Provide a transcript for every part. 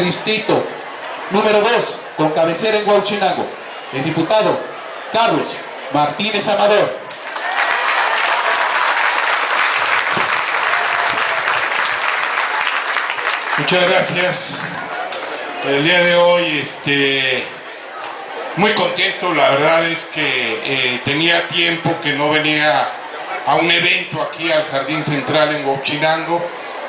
distrito. Número 2, con cabecera en Huauchinango, el diputado Carlos Martínez Amador. Muchas gracias. El día de hoy, este, muy contento, la verdad es que eh, tenía tiempo que no venía a un evento aquí al Jardín Central en Huachinango,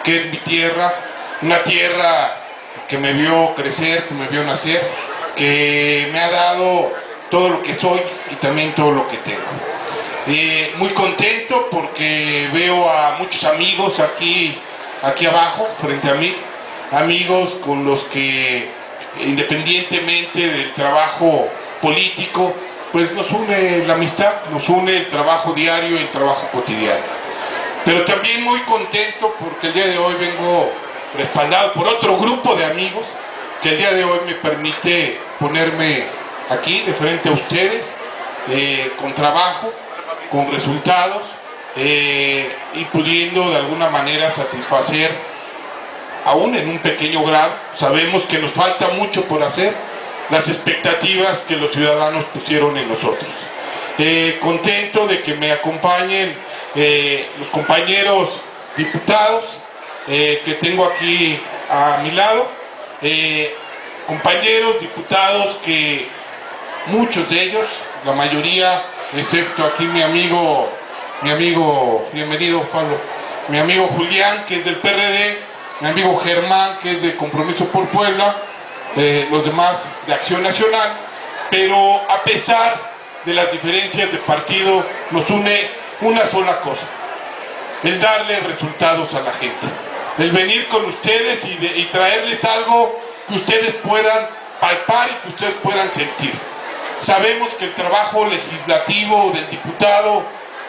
que es mi tierra, una tierra que me vio crecer, que me vio nacer, que me ha dado todo lo que soy y también todo lo que tengo. Muy contento porque veo a muchos amigos aquí, aquí abajo, frente a mí, amigos con los que independientemente del trabajo político, pues nos une la amistad, nos une el trabajo diario y el trabajo cotidiano. Pero también muy contento porque el día de hoy vengo respaldado por otro grupo de amigos que el día de hoy me permite ponerme aquí de frente a ustedes eh, con trabajo, con resultados eh, y pudiendo de alguna manera satisfacer aún en un pequeño grado, sabemos que nos falta mucho por hacer, las expectativas que los ciudadanos pusieron en nosotros. Eh, contento de que me acompañen los compañeros diputados eh, que tengo aquí a mi lado, compañeros diputados que muchos de ellos, la mayoría, excepto aquí mi amigo, mi amigo, bienvenido Pablo, mi amigo Julián, que es del PRD, mi amigo Germán, que es de Compromiso por Puebla, eh, los demás de Acción Nacional, pero a pesar de las diferencias de partido, nos une una sola cosa, el darle resultados a la gente, el venir con ustedes y, traerles algo que ustedes puedan palpar y que ustedes puedan sentir. Sabemos que el trabajo legislativo del diputado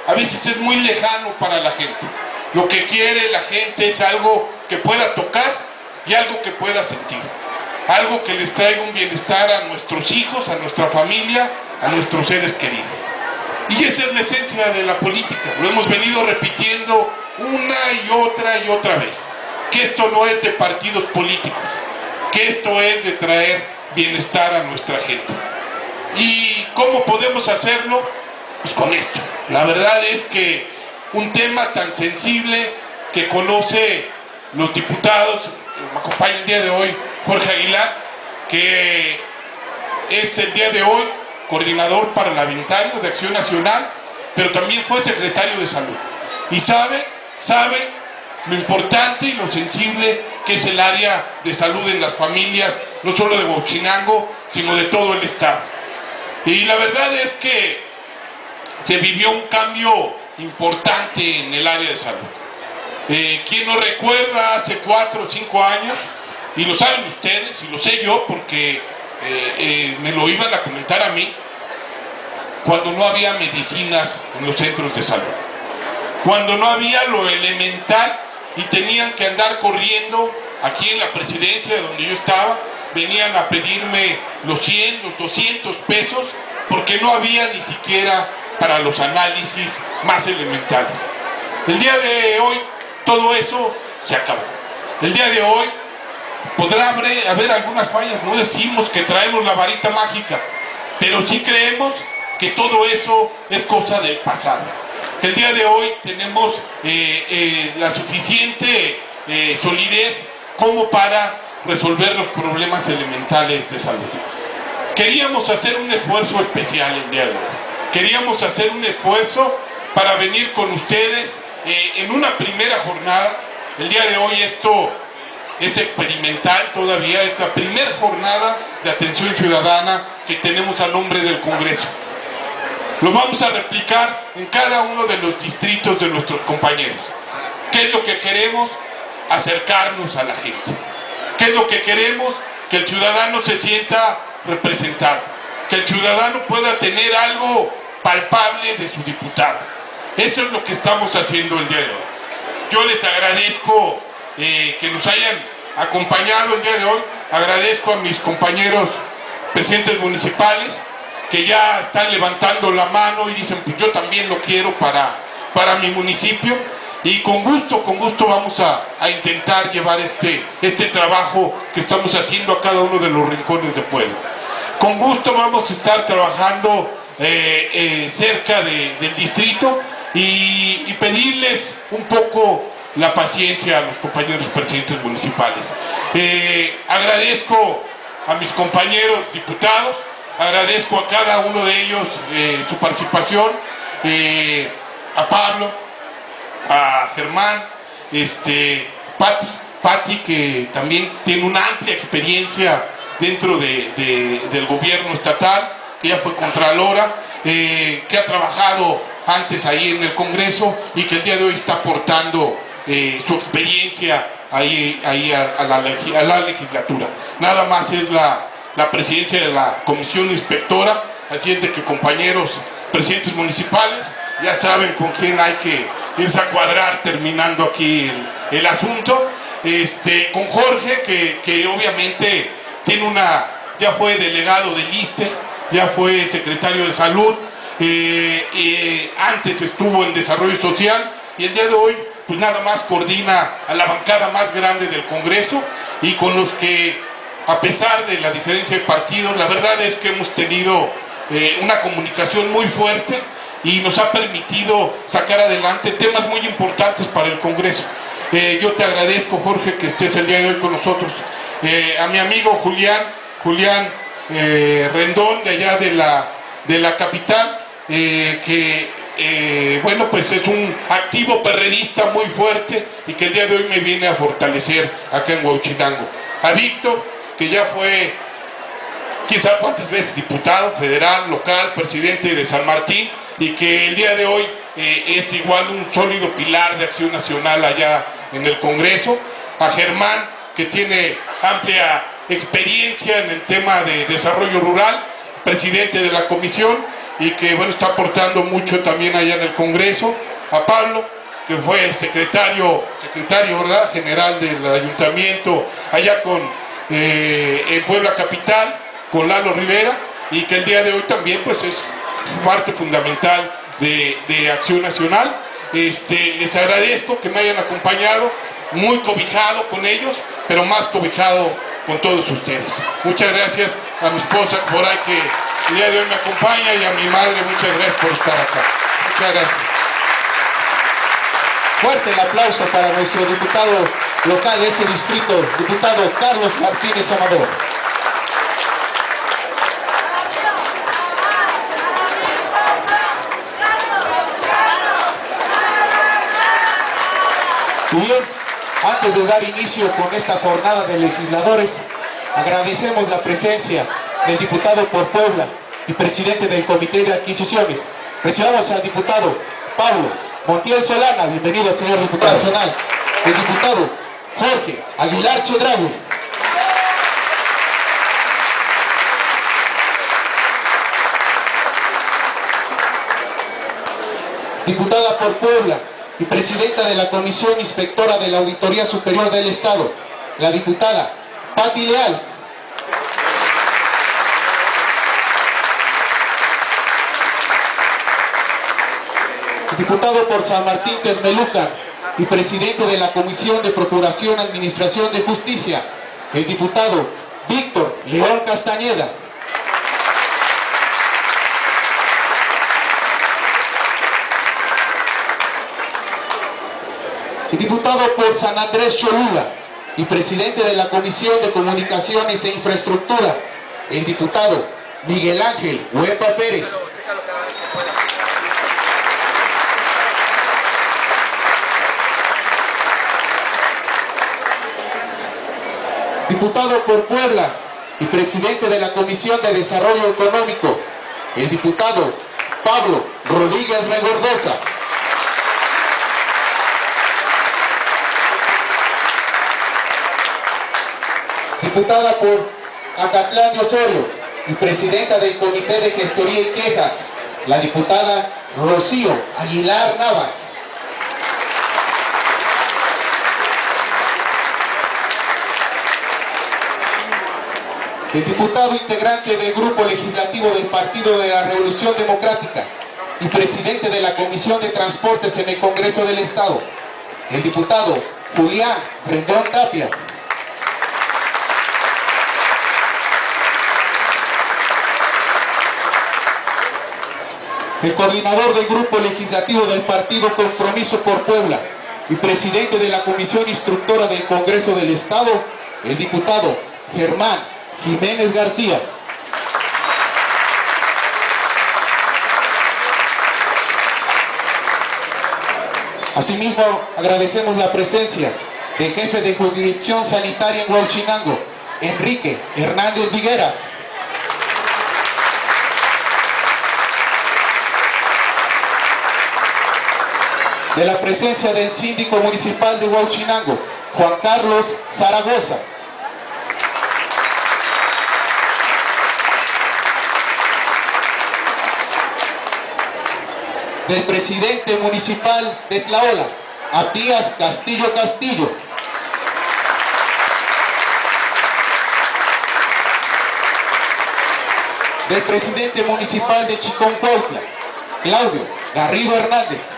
a veces es muy lejano para la gente. Lo que quiere la gente es algo que pueda tocar y algo que pueda sentir. Algo que les traiga un bienestar a nuestros hijos, a nuestra familia, a nuestros seres queridos. Y esa es la esencia de la política. Lo hemos venido repitiendo una y otra y otra vez. Que esto no es de partidos políticos. Que esto es de traer bienestar a nuestra gente. ¿Y cómo podemos hacerlo? Pues con esto. La verdad es que un tema tan sensible que conoce los diputados, me acompaña el día de hoy Jorge Aguilar, que es el día de hoy coordinador parlamentario de Acción Nacional, pero también fue secretario de Salud. Y sabe, sabe lo importante y lo sensible que es el área de salud en las familias, no solo de Bochinango, sino de todo el Estado. Y la verdad es que se vivió un cambio importante en el área de salud. Eh, ¿Quién no recuerda hace cuatro o cinco años? Y lo saben ustedes, y lo sé yo porque eh, eh, me lo iban a comentar a mí, cuando no había medicinas en los centros de salud. Cuando no había lo elemental y tenían que andar corriendo aquí en la presidencia donde yo estaba, venían a pedirme los 100, los 200 pesos, porque no había ni siquiera para los análisis más elementales. El día de hoy todo eso se acabó. El día de hoy podrá haber, algunas fallas, no decimos que traemos la varita mágica, pero sí creemos que todo eso es cosa del pasado. El día de hoy tenemos eh, eh, la suficiente eh, solidez como para resolver los problemas elementales de salud. Queríamos hacer un esfuerzo especial el día de hoy. Queríamos hacer un esfuerzo para venir con ustedes en una primera jornada. El día de hoy esto es experimental todavía, es la primera jornada de atención ciudadana que tenemos a nombre del Congreso. Lo vamos a replicar en cada uno de los distritos de nuestros compañeros. ¿Qué es lo que queremos? Acercarnos a la gente. ¿Qué es lo que queremos? Que el ciudadano se sienta representado. Que el ciudadano pueda tener algo palpable de su diputado. Eso es lo que estamos haciendo el día de hoy. Yo les agradezco eh, que nos hayan acompañado el día de hoy. Agradezco a mis compañeros presidentes municipales que ya están levantando la mano y dicen, pues yo también lo quiero para, para mi municipio. y con gusto, con gusto vamos a, a, intentar llevar este, este trabajo que estamos haciendo a cada uno de los rincones de pueblo. Con gusto vamos a estar trabajando eh, eh, cerca de, del distrito y, y, pedirles un poco la paciencia a los compañeros presidentes municipales. Eh, agradezco a mis compañeros diputados, agradezco a cada uno de ellos su participación, a Pablo, a Germán, este, Patti, Patti que también tiene una amplia experiencia dentro de, de, del gobierno estatal, que ya fue contralora, eh, que ha trabajado antes ahí en el Congreso y que el día de hoy está aportando eh, su experiencia ahí, ahí a, la, legislatura. Nada más es la, la presidencia de la comisión inspectora, así es de que compañeros presidentes municipales ya saben con quién hay que irse a cuadrar terminando aquí el, asunto. Este, con Jorge, que, que, obviamente tiene una, ya fue delegado del ISTE, ya fue secretario de salud, eh, antes estuvo en desarrollo social y el día de hoy pues nada más coordina a la bancada más grande del Congreso y con los que a pesar de la diferencia de partidos, la verdad es que hemos tenido eh, una comunicación muy fuerte y nos ha permitido sacar adelante temas muy importantes para el Congreso. Eh, yo te agradezco, Jorge, que estés el día de hoy con nosotros. Eh, a mi amigo Julián, Julián Rendón, de allá de la, de la capital, que, bueno, pues es un activo perredista muy fuerte y que el día de hoy me viene a fortalecer acá en Huachinango. A que ya fue quizá cuántas veces diputado federal, local, presidente de San Martín, y que el día de hoy eh, es igual un sólido pilar de acción nacional allá en el Congreso, a Germán, que tiene amplia experiencia en el tema de desarrollo rural, presidente de la comisión, y que bueno, está aportando mucho también allá en el Congreso, a Pablo, que fue secretario, secretario ¿verdad? general del ayuntamiento allá con eh, en Puebla Capital, con Lalo Rivera, y que el día de hoy también pues es parte fundamental de, de Acción Nacional. Este, les agradezco que me hayan acompañado, muy cobijado con ellos, pero más cobijado con todos ustedes. Muchas gracias a mi esposa por ahí que el día de hoy me acompaña y a mi madre, muchas gracias por estar acá. Muchas gracias. Fuerte el aplauso para nuestro diputado local de ese distrito, diputado Carlos Martínez Amador. Y bien, antes de dar inicio con esta jornada de legisladores, agradecemos la presencia del diputado por Puebla y presidente del Comité de Adquisiciones. Recibamos al diputado Pablo Montiel Solana, bienvenido señor diputado nacional. El diputado Jorge Aguilar Chedrago. Diputada por Puebla, y presidenta de la Comisión Inspectora de la Auditoría Superior del Estado, la diputada Patti Leal. Diputado por San Martín Tesmeluca y presidente de la Comisión de Procuración Administración de Justicia, el diputado Víctor León Castañeda. diputado por San Andrés Cholula y presidente de la Comisión de Comunicaciones e Infraestructura, el diputado Miguel Ángel Huepa Pérez. Diputado por Puebla y presidente de la Comisión de Desarrollo Económico, el diputado Pablo Rodríguez Regordosa. diputada por Acatlán Osorio y presidenta del Comité de Gestoría y Quejas, la diputada Rocío Aguilar Nava. El diputado integrante del Grupo Legislativo del Partido de la Revolución Democrática y presidente de la Comisión de Transportes en el Congreso del Estado, el diputado Julián Rendón Tapia. El coordinador del grupo legislativo del Partido Compromiso por Puebla y presidente de la Comisión Instructora del Congreso del Estado, el diputado Germán Jiménez García. Asimismo, agradecemos la presencia del jefe de jurisdicción sanitaria en Huachinango, Enrique Hernández Vigueras. De la presencia del síndico municipal de Huachinango, Juan Carlos Zaragoza. Del presidente municipal de Tlaola, Atías Castillo Castillo. Del presidente municipal de Chicón Cuautla, Claudio Garrido Hernández.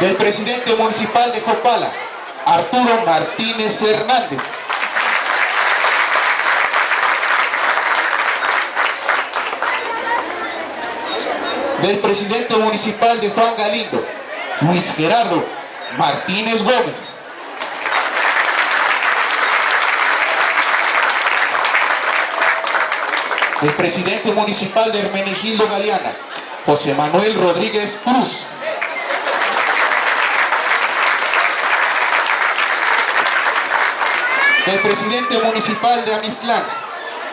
Del presidente municipal de Copala, Arturo Martínez Hernández. Del presidente municipal de Juan Galindo, Luis Gerardo Martínez Gómez. Del presidente municipal de Hermenegildo Galeana, José Manuel Rodríguez Cruz. Del presidente municipal de Amistlán,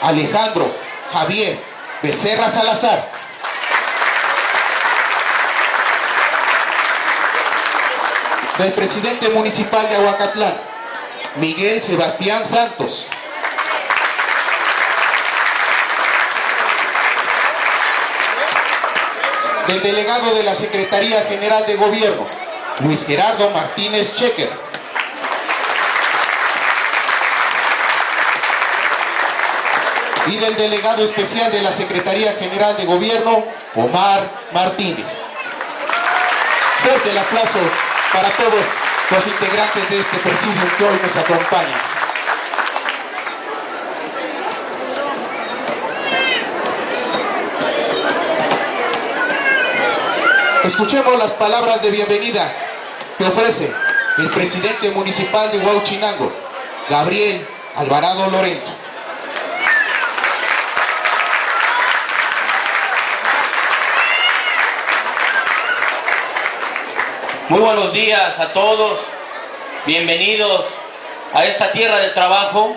Alejandro Javier Becerra Salazar. Del presidente municipal de Aguacatlán, Miguel Sebastián Santos. Del delegado de la Secretaría General de Gobierno, Luis Gerardo Martínez Chequer. Y del delegado especial de la Secretaría General de Gobierno, Omar Martínez. Fuerte el aplauso para todos los integrantes de este presidio que hoy nos acompañan. Escuchemos las palabras de bienvenida que ofrece el presidente municipal de Huauchinango, Gabriel Alvarado Lorenzo. Muy buenos días a todos, bienvenidos a esta tierra de trabajo.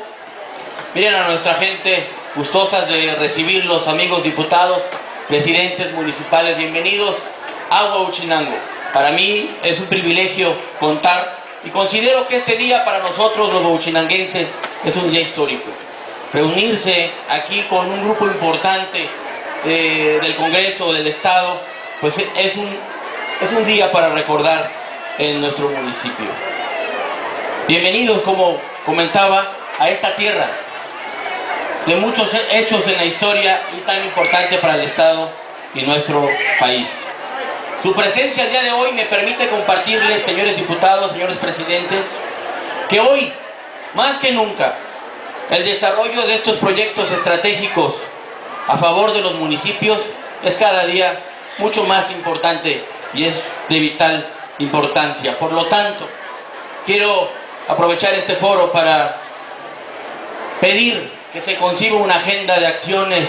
Miren a nuestra gente, gustosas de recibir los amigos diputados, presidentes municipales, bienvenidos a Huachinango. Para mí es un privilegio contar y considero que este día para nosotros los huachinanguenses es un día histórico. Reunirse aquí con un grupo importante eh, del Congreso, del Estado, pues es un es un día para recordar en nuestro municipio. Bienvenidos, como comentaba, a esta tierra de muchos hechos en la historia y tan importante para el Estado y nuestro país. Su presencia el día de hoy me permite compartirles, señores diputados, señores presidentes, que hoy, más que nunca, el desarrollo de estos proyectos estratégicos a favor de los municipios es cada día mucho más importante y es de vital importancia. Por lo tanto, quiero aprovechar este foro para pedir que se conciba una agenda de acciones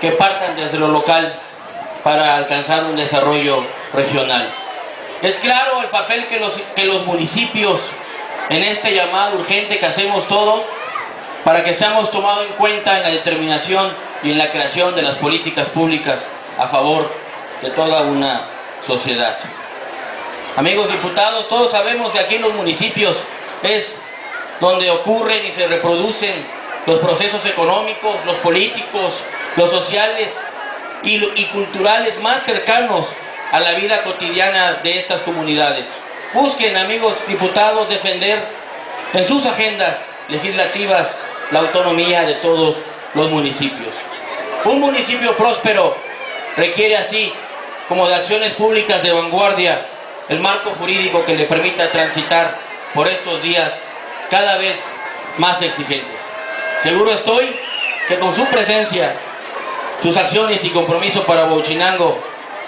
que partan desde lo local para alcanzar un desarrollo regional. Es claro el papel que los, que los municipios en este llamado urgente que hacemos todos para que seamos tomados en cuenta en la determinación y en la creación de las políticas públicas a favor de toda una sociedad. Amigos diputados, todos sabemos que aquí en los municipios es donde ocurren y se reproducen los procesos económicos, los políticos, los sociales y, culturales más cercanos a la vida cotidiana de estas comunidades. Busquen, amigos diputados, defender en sus agendas legislativas la autonomía de todos los municipios. Un municipio próspero requiere así como de acciones públicas de vanguardia, el marco jurídico que le permita transitar por estos días cada vez más exigentes. Seguro estoy que con su presencia, sus acciones y compromiso para Huachinango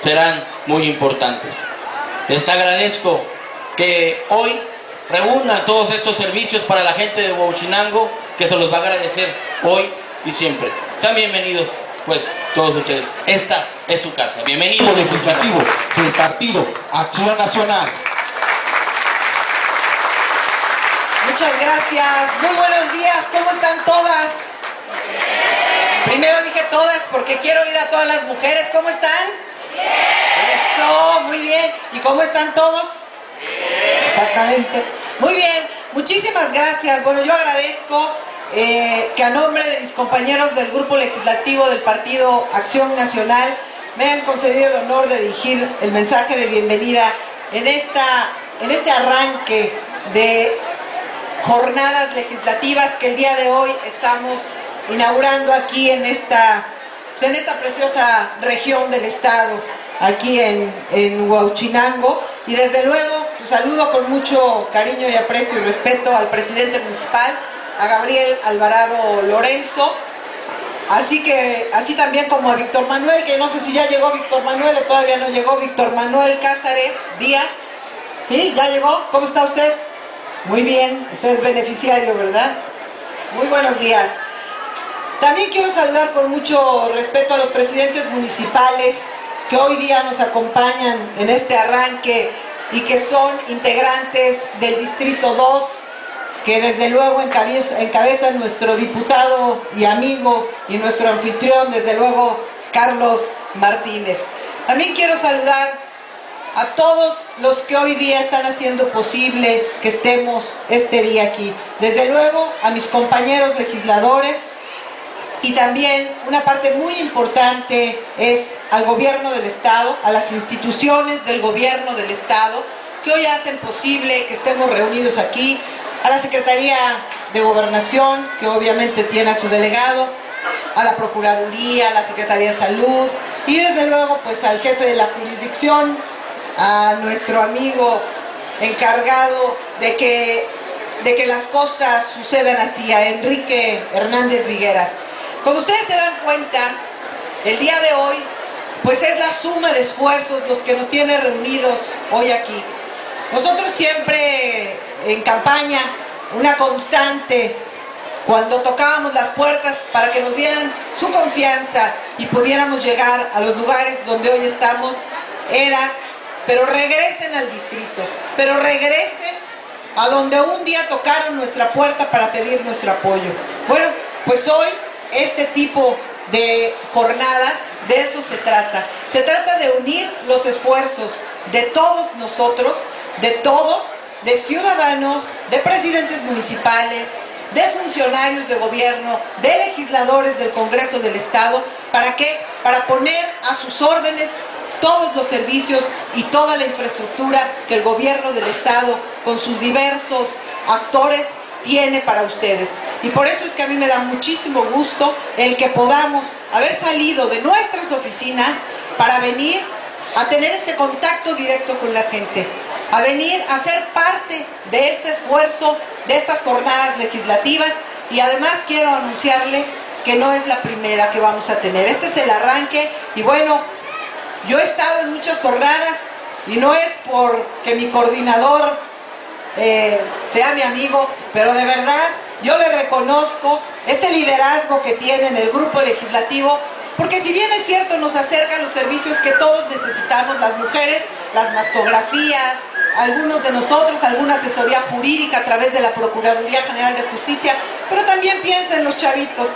serán muy importantes. Les agradezco que hoy reúnan todos estos servicios para la gente de Huachinango, que se los va a agradecer hoy y siempre. Sean bienvenidos, pues, todos ustedes. Esta es su casa. Bienvenidos. Legislativo del Partido Acción Nacional. Muchas gracias. Muy buenos días. ¿Cómo están todas? Primero dije todas porque quiero ir a todas las mujeres. ¿Cómo están? Eso, muy bien. ¿Y cómo están todos? Exactamente. Muy bien. Muchísimas gracias. Bueno, yo agradezco eh, que a nombre de mis compañeros del Grupo Legislativo del Partido Acción Nacional me han concedido el honor de dirigir el mensaje de bienvenida en, esta, en este arranque de jornadas legislativas que el día de hoy estamos inaugurando aquí en esta, en esta preciosa región del estado, aquí en, en. Y desde luego saludo con mucho cariño y aprecio y respeto al presidente municipal, a Gabriel Alvarado Lorenzo, así que así también como a Víctor Manuel, que no sé si ya llegó Víctor Manuel o todavía no llegó, Víctor Manuel Cázares Díaz, ¿sí? ¿Ya llegó? ¿Cómo está usted? Muy bien, usted es beneficiario, ¿verdad? Muy buenos días. También quiero saludar con mucho respeto a los presidentes municipales que hoy día nos acompañan en este arranque y que son integrantes del Distrito 2, que desde luego encabeza, encabeza nuestro diputado y amigo y nuestro anfitrión, desde luego Carlos Martínez. También quiero saludar a todos los que hoy día están haciendo posible que estemos este día aquí. Desde luego a mis compañeros legisladores y también una parte muy importante es al gobierno del Estado, a las instituciones del gobierno del Estado que hoy hacen posible que estemos reunidos aquí, a la Secretaría de Gobernación, que obviamente tiene a su delegado, a la Procuraduría, a la Secretaría de Salud y desde luego pues al jefe de la jurisdicción, a nuestro amigo encargado de que, de que las cosas sucedan así, a Enrique Hernández Vigueras. Como ustedes se dan cuenta, el día de hoy pues es la suma de esfuerzos los que nos tiene reunidos hoy aquí. Nosotros siempre en campaña, una constante, cuando tocábamos las puertas para que nos dieran su confianza y pudiéramos llegar a los lugares donde hoy estamos, era, pero regresen al distrito, pero regresen a donde un día tocaron nuestra puerta para pedir nuestro apoyo. Bueno, pues hoy este tipo de jornadas, de eso se trata. Se trata de unir los esfuerzos de todos nosotros, de todos, de ciudadanos, de presidentes municipales, de funcionarios de gobierno, de legisladores del Congreso del Estado, ¿para qué? Para poner a sus órdenes todos los servicios y toda la infraestructura que el gobierno del Estado, con sus diversos actores, tiene para ustedes. Y por eso es que a mí me da muchísimo gusto el que podamos haber salido de nuestras oficinas para venir a tener este contacto directo con la gente, a venir a ser parte de este esfuerzo, de estas jornadas legislativas y además quiero anunciarles que no es la primera que vamos a tener. Este es el arranque y bueno, yo he estado en muchas jornadas y no es porque mi coordinador eh, sea mi amigo, pero de verdad yo le reconozco este liderazgo que tiene en el grupo legislativo, porque si bien es cierto nos acercan los servicios que todos necesitamos, las mujeres, las mastografías, algunos de nosotros, alguna asesoría jurídica a través de la Procuraduría General de Justicia, pero también piensen los chavitos,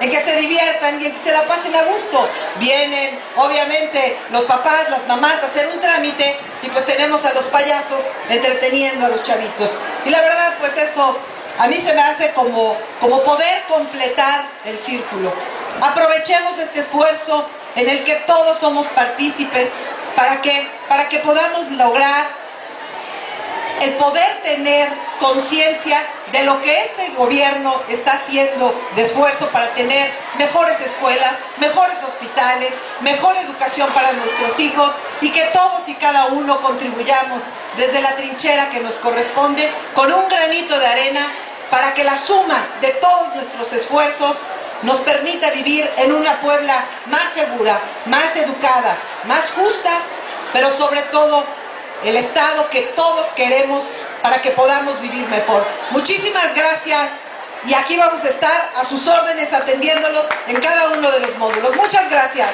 en que se diviertan y en que se la pasen a gusto. Vienen, obviamente, los papás, las mamás a hacer un trámite y pues tenemos a los payasos entreteniendo a los chavitos. Y la verdad, pues eso a mí se me hace como, como poder completar el círculo. Aprovechemos este esfuerzo en el que todos somos partícipes para que, para que podamos lograr el poder tener conciencia de lo que este gobierno está haciendo de esfuerzo para tener mejores escuelas, mejores hospitales, mejor educación para nuestros hijos y que todos y cada uno contribuyamos desde la trinchera que nos corresponde con un granito de arena para que la suma de todos nuestros esfuerzos nos permita vivir en una Puebla más segura, más educada, más justa, pero sobre todo el Estado que todos queremos para que podamos vivir mejor. Muchísimas gracias y aquí vamos a estar a sus órdenes atendiéndolos en cada uno de los módulos. Muchas gracias.